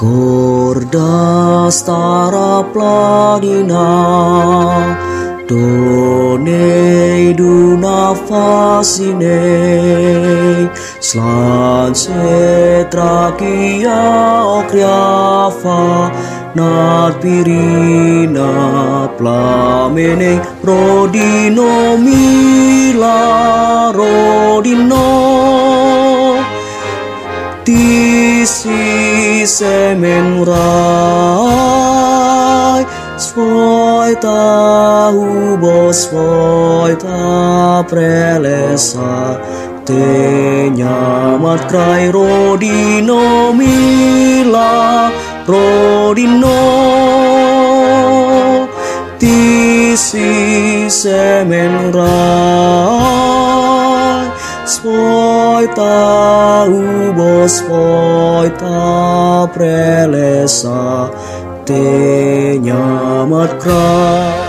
Korda stara pladina Done duna fasine Slan setrakia okriafa Nat pirina plamene Rodino mila rodino Tisi se men rai svoj ta hubo svoj ta prelesa. Te nyamat krai rodino mila rodino. Ti si se rai svoj poita ubos poita prelesa te mất krai